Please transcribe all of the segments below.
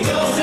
we go.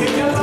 뒷면서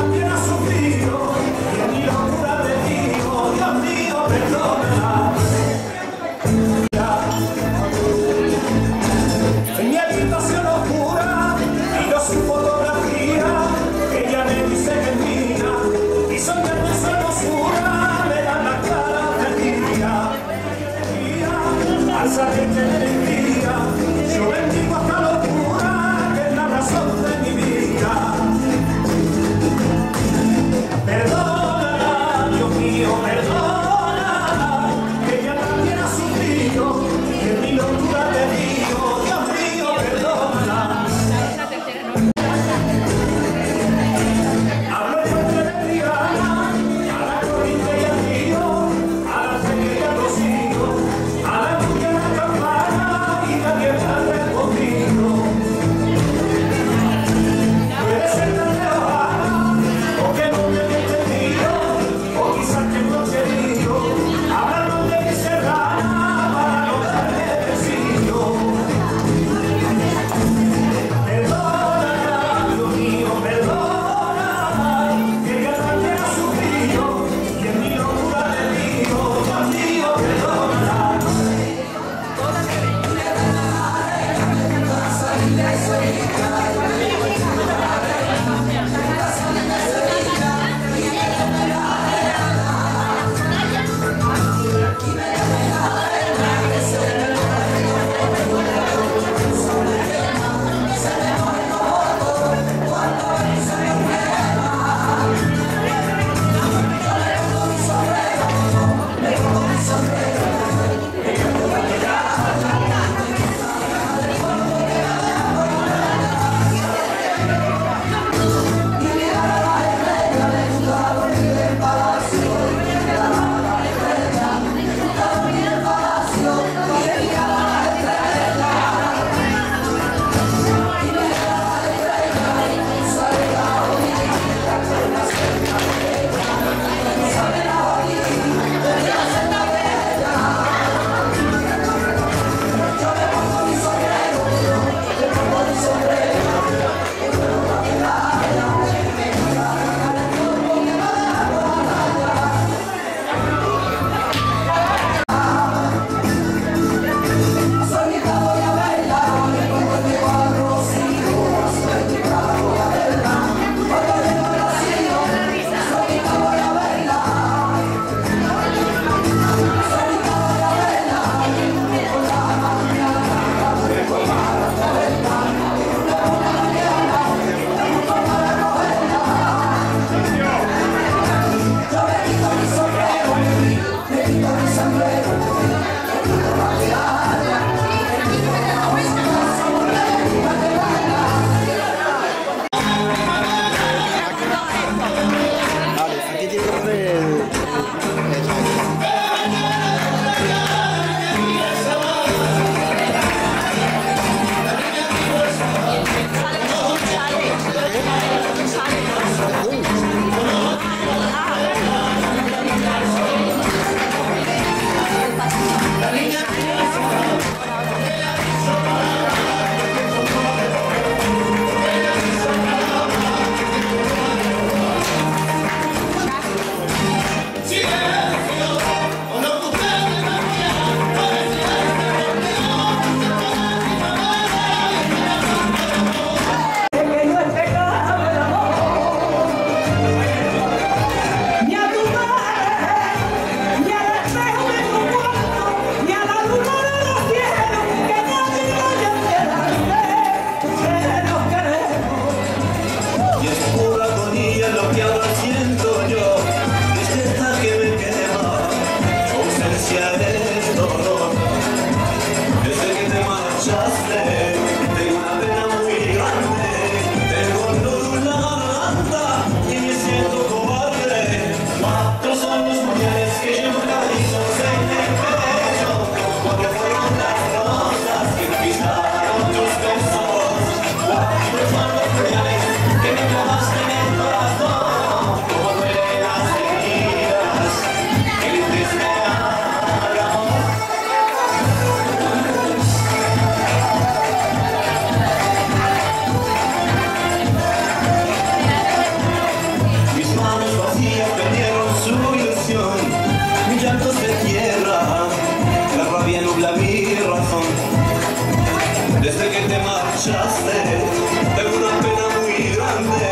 de una pena muy grande,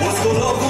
pues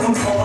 Con.